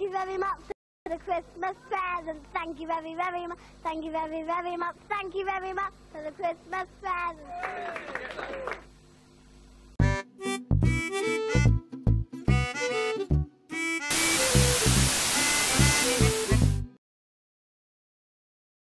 Thank you very much for the Christmas presents. Thank you very, very much. Thank you very, very much. Thank you very much for the Christmas presents.